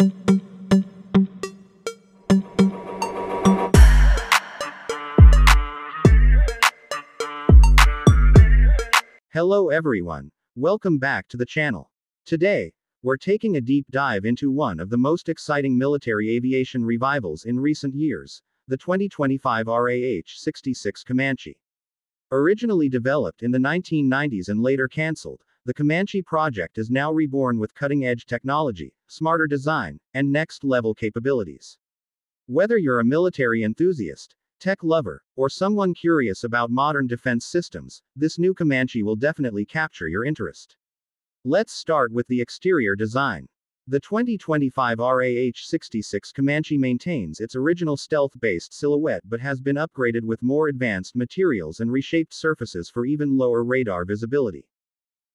Hello everyone. Welcome back to the channel. Today, we're taking a deep dive into one of the most exciting military aviation revivals in recent years, the 2025 RAH-66 Comanche. Originally developed in the 1990s and later cancelled, the Comanche project is now reborn with cutting-edge technology, smarter design, and next-level capabilities. Whether you're a military enthusiast, tech lover, or someone curious about modern defense systems, this new Comanche will definitely capture your interest. Let's start with the exterior design. The 2025 RAH-66 Comanche maintains its original stealth-based silhouette but has been upgraded with more advanced materials and reshaped surfaces for even lower radar visibility.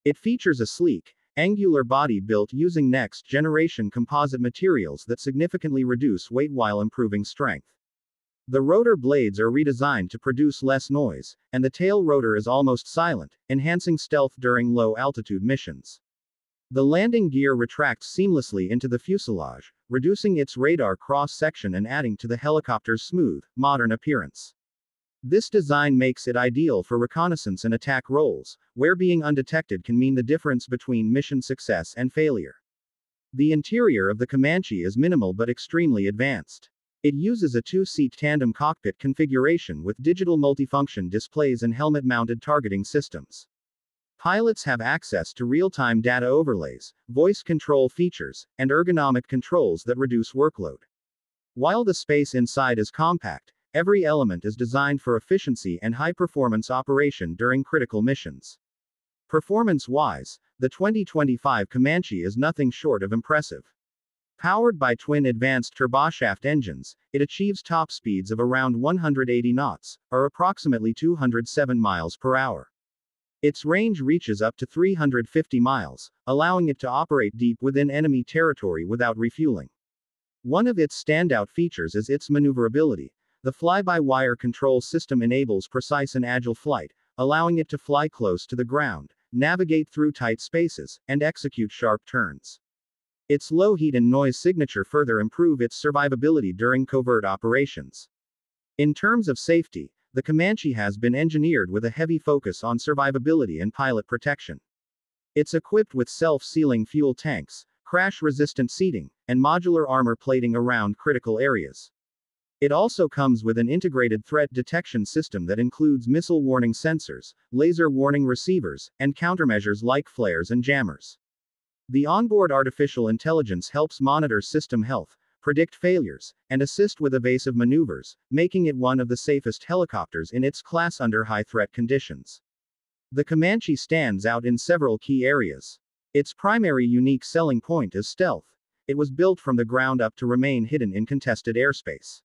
It features a sleek, angular body built using next-generation composite materials that significantly reduce weight while improving strength. The rotor blades are redesigned to produce less noise, and the tail rotor is almost silent, enhancing stealth during low-altitude missions. The landing gear retracts seamlessly into the fuselage, reducing its radar cross-section and adding to the helicopter's smooth, modern appearance. This design makes it ideal for reconnaissance and attack roles, where being undetected can mean the difference between mission success and failure. The interior of the Comanche is minimal but extremely advanced. It uses a two-seat tandem cockpit configuration with digital multifunction displays and helmet-mounted targeting systems. Pilots have access to real-time data overlays, voice control features, and ergonomic controls that reduce workload. While the space inside is compact, every element is designed for efficiency and high-performance operation during critical missions. Performance-wise, the 2025 Comanche is nothing short of impressive. Powered by twin advanced turboshaft engines, it achieves top speeds of around 180 knots, or approximately 207 miles per hour. Its range reaches up to 350 miles, allowing it to operate deep within enemy territory without refueling. One of its standout features is its maneuverability. The fly-by-wire control system enables precise and agile flight, allowing it to fly close to the ground, navigate through tight spaces, and execute sharp turns. Its low heat and noise signature further improve its survivability during covert operations. In terms of safety, the Comanche has been engineered with a heavy focus on survivability and pilot protection. It's equipped with self-sealing fuel tanks, crash-resistant seating, and modular armor plating around critical areas. It also comes with an integrated threat detection system that includes missile warning sensors, laser warning receivers, and countermeasures like flares and jammers. The onboard artificial intelligence helps monitor system health, predict failures, and assist with evasive maneuvers, making it one of the safest helicopters in its class under high threat conditions. The Comanche stands out in several key areas. Its primary unique selling point is stealth. It was built from the ground up to remain hidden in contested airspace.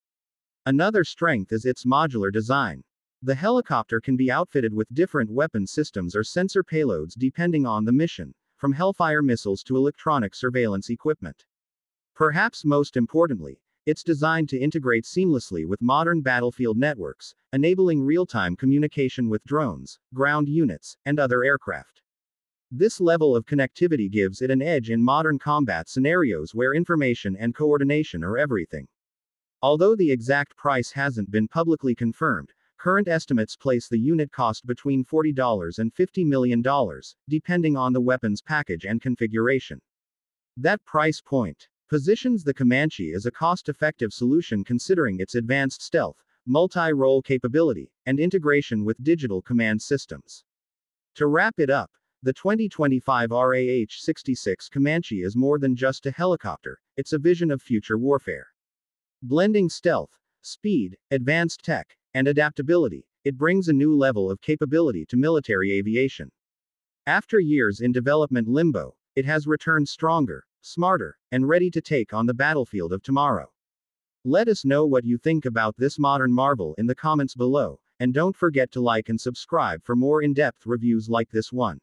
Another strength is its modular design. The helicopter can be outfitted with different weapon systems or sensor payloads depending on the mission, from Hellfire missiles to electronic surveillance equipment. Perhaps most importantly, it's designed to integrate seamlessly with modern battlefield networks, enabling real-time communication with drones, ground units, and other aircraft. This level of connectivity gives it an edge in modern combat scenarios where information and coordination are everything. Although the exact price hasn't been publicly confirmed, Current estimates place the unit cost between $40 and $50 million, depending on the weapon's package and configuration. That price point positions the Comanche as a cost-effective solution considering its advanced stealth, multi-role capability, and integration with digital command systems. To wrap it up, the 2025 RAH-66 Comanche is more than just a helicopter, it's a vision of future warfare. Blending stealth, speed, advanced tech, and adaptability, it brings a new level of capability to military aviation. After years in development limbo, it has returned stronger, smarter, and ready to take on the battlefield of tomorrow. Let us know what you think about this modern marvel in the comments below, and don't forget to like and subscribe for more in-depth reviews like this one.